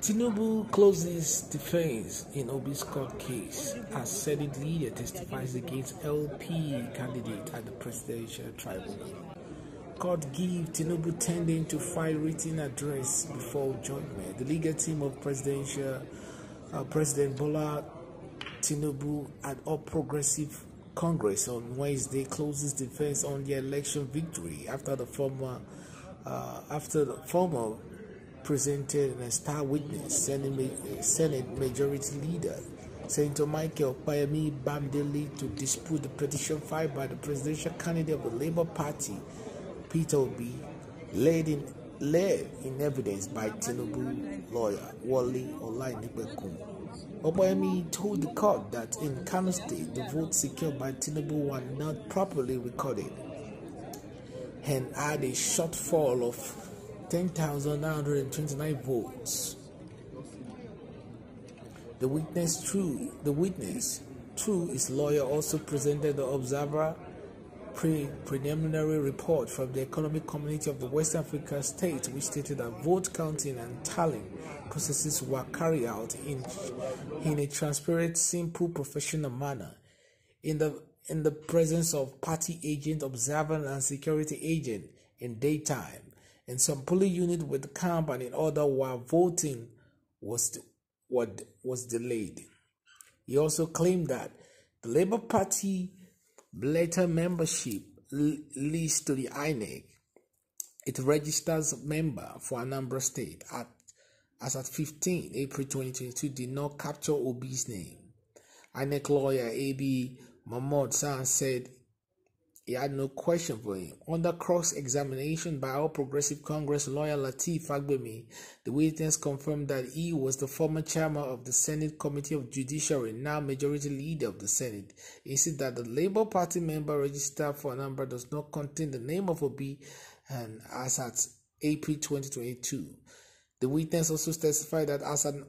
Tinubu closes defense in Obi's case as Senate leader testifies against LP candidate at the presidential tribunal. Court give Tinubu 10 days to file written address before judgment. The legal team of presidential uh, President Bola Tinubu at All Progressive Congress on Wednesday closes defense on the election victory after the former uh, after the former presented a star witness, Senate, Majority Leader Senator Michael Opeyemi Bamidele to dispute the petition filed by the presidential candidate of the Labour Party, Peter Obi, led in, led in evidence by Tinubu lawyer Wole Olanipekun. Opeyemi told the court that in Kano State, the votes secured by Tinubu were not properly recorded and had a shortfall of 10,929 votes. The witness true the witness through his lawyer also presented the observer pre preliminary report from the economic community of the West Africa state which stated that vote counting and tallying processes were carried out in in a transparent, simple, professional manner in the in the presence of party agent, observer and security agent in daytime and some polling units with camp and in order while voting was, what was delayed. He also claimed that the Labour Party letter membership list to the INEC, it registers member for Anambra State at as at 15 April 2022 did not capture Obi's name. INEC lawyer AB Mahmoud San said he had no question for him. Under cross examination by All Progressive Congress lawyer Lateef Fagbemi, the witness confirmed that he was the former chairman of the Senate Committee of Judiciary, now majority leader of the Senate. He said that the Labour Party member registered for number does not contain the name of Obi and as at April 2022. The witness also testified that as an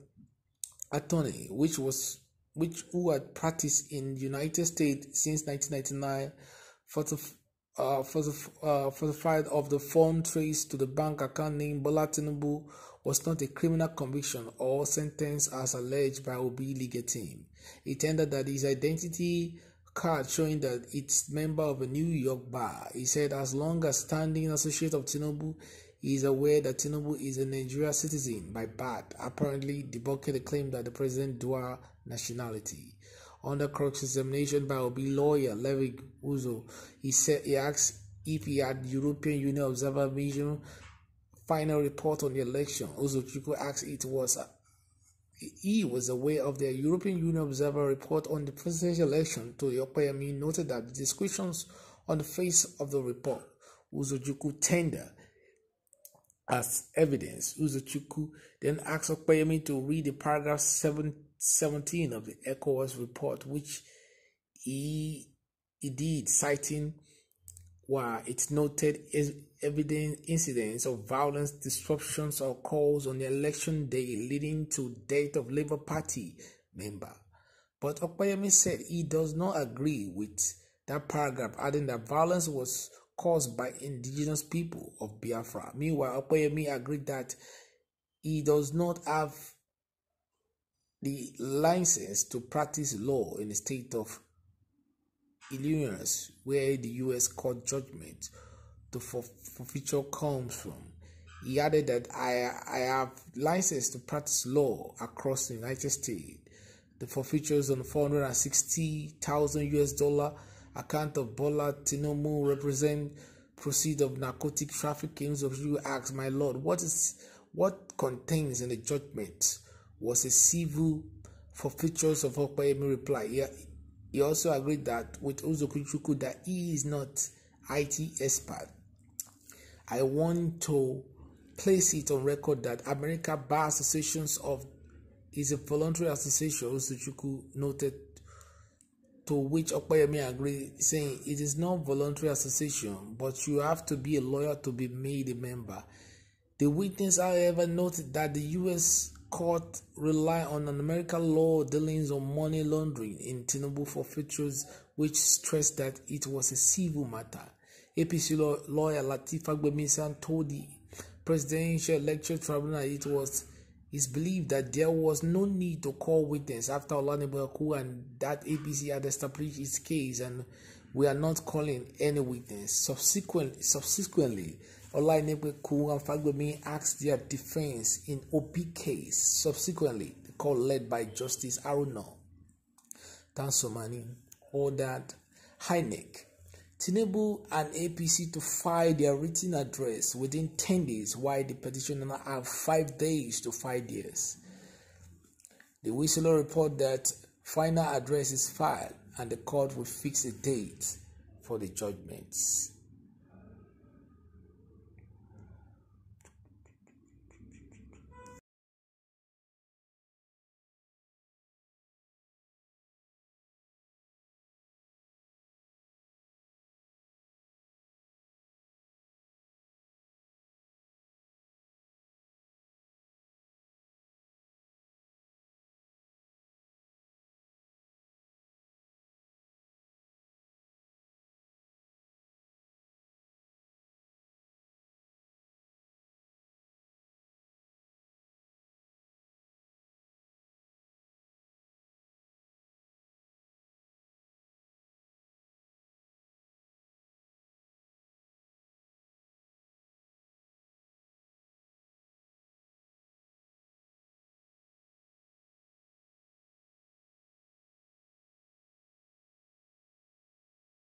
attorney, which was which who had practiced in the United States since 1999 for the uh, for the uh, for the fight of the phone trace to the bank account name Bola Tinubu was not a criminal conviction or sentence as alleged by Obi legal team. He tendered that his identity card showing that it's member of a New York bar. He said as long as standing associate of Tinubu, he is aware that Tinubu is a Nigerian citizen by birth, apparently debunking the claim that the president dual nationality. Under cross-examination by Obi lawyer Levi Uzo, he said he asked if he had European Union Observer Mission final report on the election. Uzochukwu asked it was he was aware of the European Union Observer report on the presidential election. To the Opeyemi noted that the descriptions on the face of the report Uzochukwu tender as evidence. Uzochukwu then asked Opeyemi to read the paragraph 7 17 of the ECOWAS report, which he, he did, citing where it noted evident incidents of violence, disruptions, or calls on the election day leading to death of Labour Party member. But Opeyemi said he does not agree with that paragraph, adding that violence was caused by indigenous people of Biafra. Meanwhile, Opeyemi agreed that he does not have the license to practice law in the state of Illinois, where the U.S. court judgment to forfeiture comes from. He added that I, I have license to practice law across the United States. The forfeitures on 460,000 US dollar account of Bola Tinubu represent proceed of narcotic trafficking. Of you ask, my lord, what is what contains in the judgment? Was a civil forfeitures of Opeyemi reply. He, he also agreed that with Uzochukwu that he is not IT expert. I want to place it on record that America Bar Associations of is a voluntary association, Uzochukwu noted, to which Opeyemi agreed, saying it is not voluntary association, but you have to be a lawyer to be made a member. The witness, however, noted that the U.S court rely on an American law dealings on money laundering in Tinubu forfeitures, which stressed that it was a civil matter. APC lawyer Lateef Fagbemisan told the Presidential Election Tribunal it was It's believed that there was no need to call witness after Olanipekun and that APC had established its case and we are not calling any witness. Subsequently, subsequently Olanipekun and Fagbemi asked their defense in OP case. Subsequently, the court led by Justice Aruna Tsammani ordered INEC Tinubu and APC to file their written address within 10 days, while the petitioner have 5 days to file theirs. The whistleblower report that final address is filed and the court will fix a date for the judgments.